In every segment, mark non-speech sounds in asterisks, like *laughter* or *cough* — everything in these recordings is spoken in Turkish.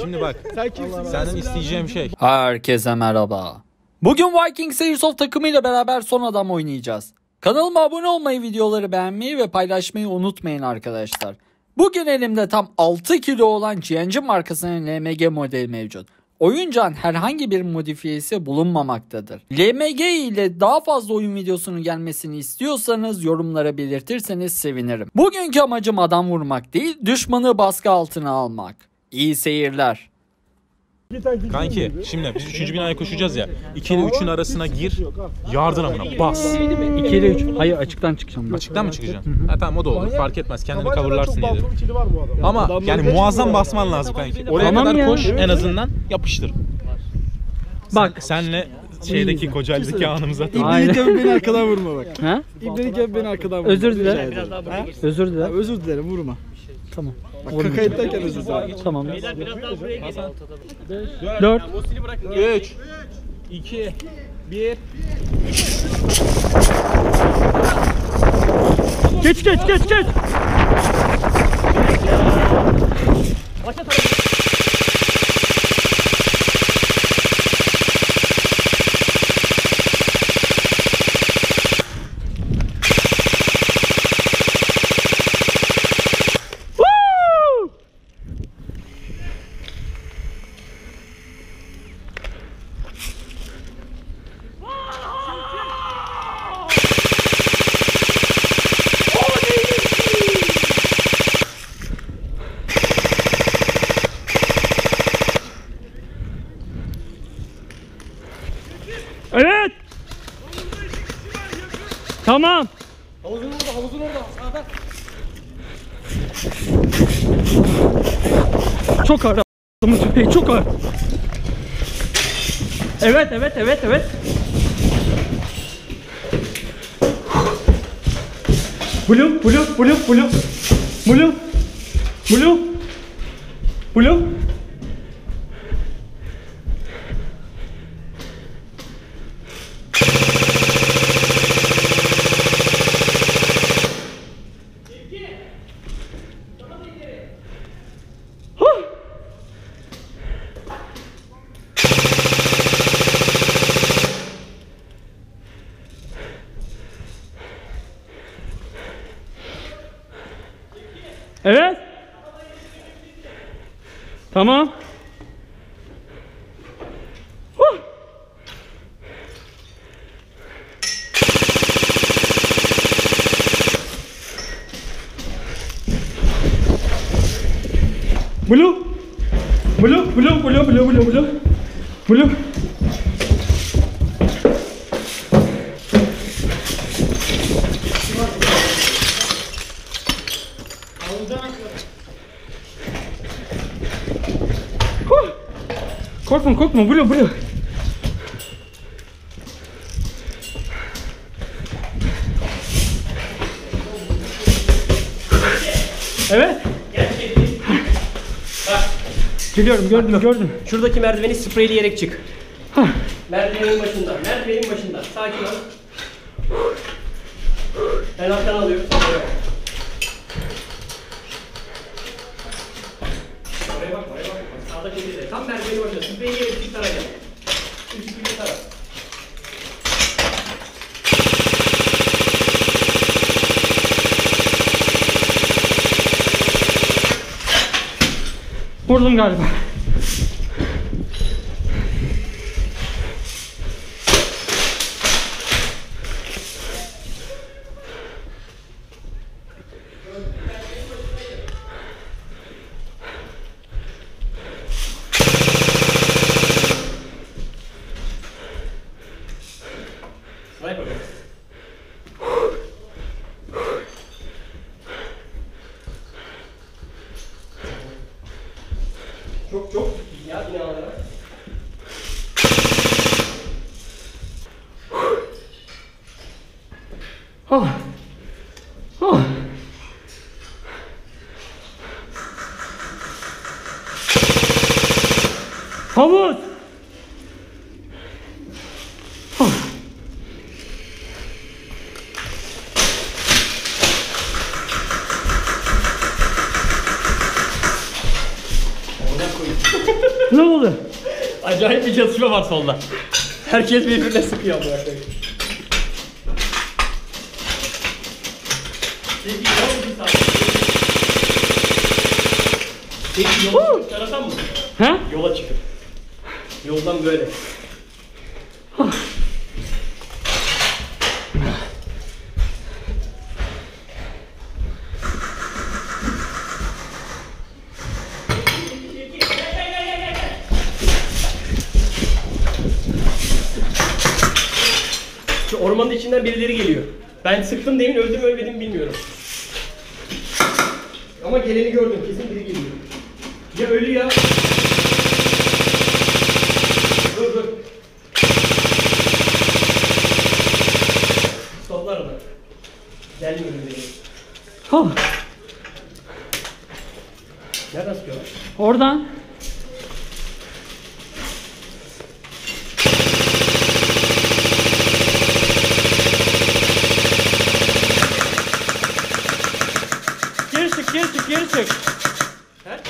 Şimdi bak. Sen kimsin? Senden isteyeceğim şey. Herkese merhaba. Bugün Viking Series of takımıyla beraber son adam oynayacağız. Kanalıma abone olmayı, videoları beğenmeyi ve paylaşmayı unutmayın arkadaşlar. Bugün elimde tam 6 kilo olan GNG markasının LMG modeli mevcut. Oyuncağın herhangi bir modifiyesi bulunmamaktadır. LMG ile daha fazla oyun videosunun gelmesini istiyorsanız yorumlara belirtirseniz sevinirim. Bugünkü amacım adam vurmak değil, düşmanı baskı altına almak. İyi seyirler. Kanki şimdi biz 3. binaya koşacağız ya. 2 ile 3'ün arasına gir. Yardır amına bas. 2 ile 3. Hayır açıktan çıkacağım. Açıktan mı çıkacaksın? Ha tamam o da olur. Fark etmez. Kendini kavurlarsın diye. dedim. Kili var bu adamın. Ama yani muazzam basman lazım kanki. Oraya Tamam kadar ya. koş en azından yapıştır. Bak. Senle şeydeki Kocaeli'deki anımıza Aynen. İbnelik beni arkadan vurma bak. Ha? İbnelik yapıp beni arkadan vurma. Özür Rica dile. ederim. Ha? Özür Ha, dile. Özür dilerim vurma. Tamam. Bak ederken özür dilerim. Tamam. 4 3 2 1 Geç geç geç geç. Woo! Evet. Tamam. Havuzun orada, havuzun orada. Sağda. Çok ağır. tüfeği çok ağır. Evet, evet, evet, evet. Blue, blue, blue, blue. Blue. Blue. Blue. Evet. Tamam. Huh. Blue. Blue, blue, blue, blue, blue, blue. Blue. Korkma korkma blue blue. Evet. Geliyorum gördüm gördüm. Şuradaki merdiveni spreyleyerek çık. Merdivenin başında, merdivenin başında. Sakin ol. Ben arkadan alıyorum. Oraya bak. Oraya bak, oraya bak. Bak, Sağda şekilde. Tam. Spreyleyerek çık tarafa. Üç, iki, bir taraf. Vurdum galiba. Sniper. Çok çok ya binalara. Ah. Ah. Havuz. Ah. ne oldu? Acayip bir çatışma var solda. Herkes birbirine sıkıyor bu arada. Peki yol taraftan mı? He? Yola çıkıp. Yoldan böyle. Şu ormanın içinden birileri geliyor. Ben sıktım demin öldüm ölmedim bilmiyorum. Ama geleni gördüm kesin biri geliyor. Ya ölü ya. Çık, geri çık, geri çık. He?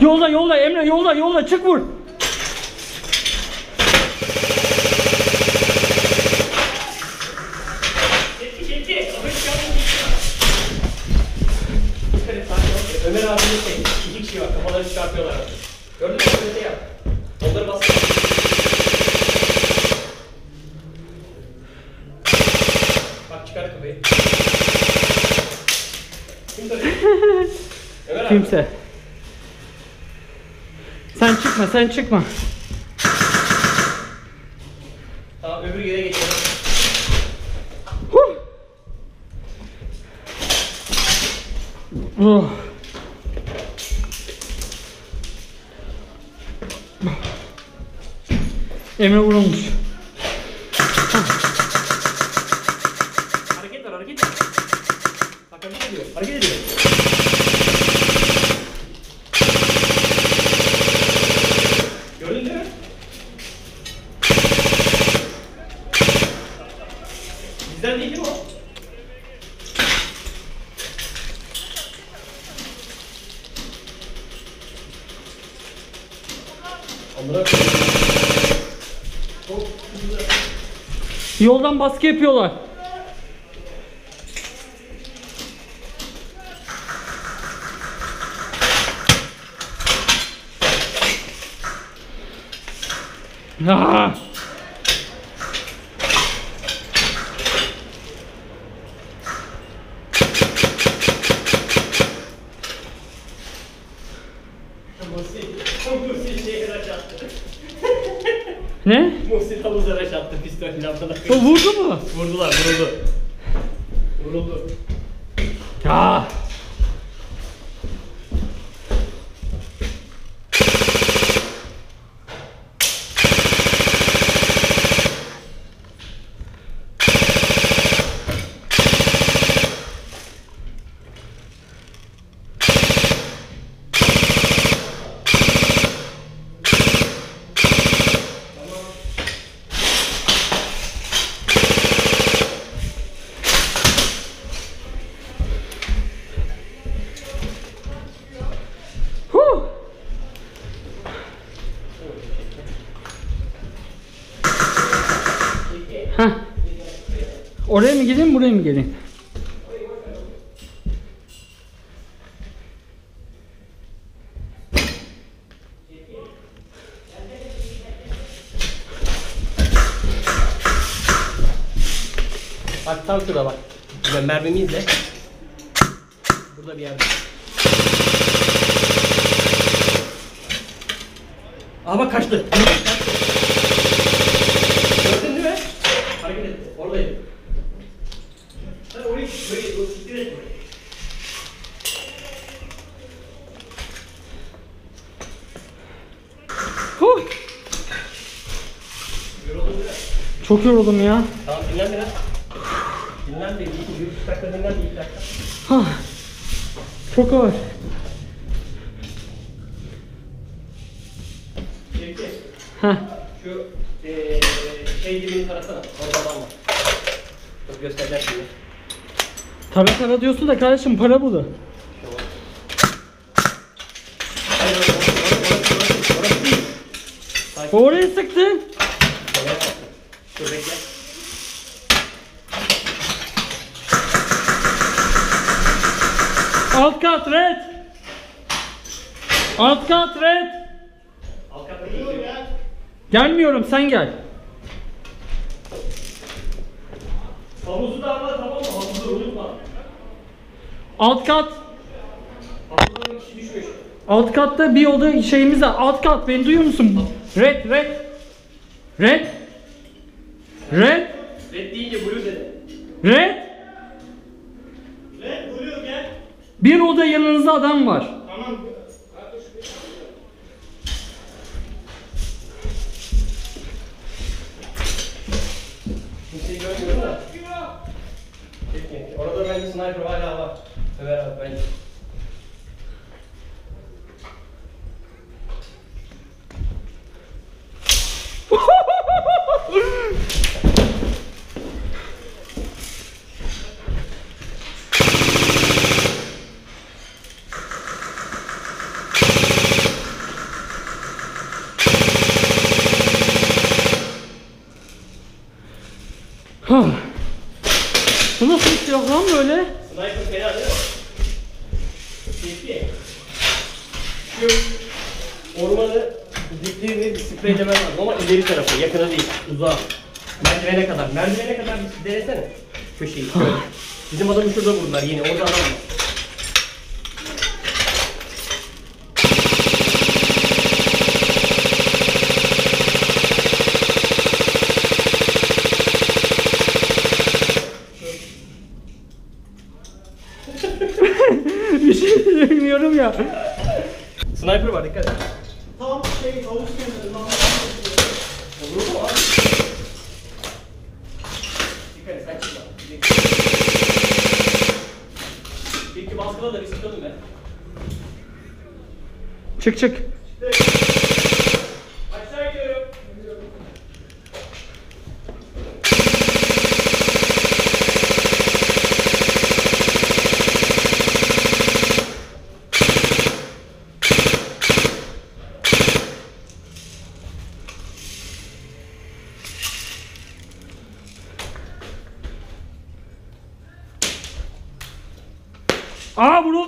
Yolda, yolda, Emre yolda, yolda çık vur. Kimse. Sen çıkma, sen çıkma. Tamam öbür yere geçelim. Oh. Emre vurulmuş. Hareket var hareket. Bak hareket ediyor. Hareket ediyor. Gördün değil mi? Bizden değil mi o? Amına. Yoldan baskı yapıyorlar. Ah! Altına. O vurdu mu? Vurdular, vuruldu. Vuruldu. Ya. Huh. Heh. Oraya mı geleyim buraya mı geleyim? Bak tam şurada bak. Ben mermimi izle. Burada bir yerde. Aha bak kaçtı. Gördün değil mi? Hareket etti. Oradaydı. Sen orayı böyle. Huh. Değil mi? Çok yoruldum ya. Tamam dinlen biraz. Dinlen bir, bir, bir, bir dakika dinlen bir iki dakika. Hah. Çok ağır. Şevki, Heh. şu eee şey gibi tarafına. Orada adam var. Dur göstereceğim şimdi. Tara tara diyorsun da kardeşim para bu da. Oraya sıktın. Alt kat red. Alt kat red. Gelmiyorum sen gel. Havuzu da anla tamam mı? Havuzu unutma. Alt kat. Alt katta bir oda şeyimiz var. Alt kat beni duyuyor musun? Red red. Red. Red. Red deyince blue dedi. Red. Red blue gel. Bir oda yanınızda adam var. Tamam. Kimseyi görmüyorum da. Peki. Orada bence sniper hala var. Ömer abi bence. Bu nasıl bir silah lan böyle? Sniper fena değil mi? Şu ormanı dikliğini bir spreylemen lazım ama ileri tarafı, yakına değil, uzağa. Merdivene kadar. Merdivene kadar bir denesene. Köşeyi. *laughs* Bizim adamı şurada vurdular yine. Orada adam var. *laughs* *laughs* bir şey bilmiyorum ya. Sniper var dikkat et. Tam şey havuz kenarı. Olur mu abi? Dikkat et sen çıkma. Bir iki baskıla da bir sıkalım be. Çık çık.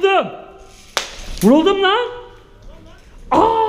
Vuruldum. Vuruldum lan. Aa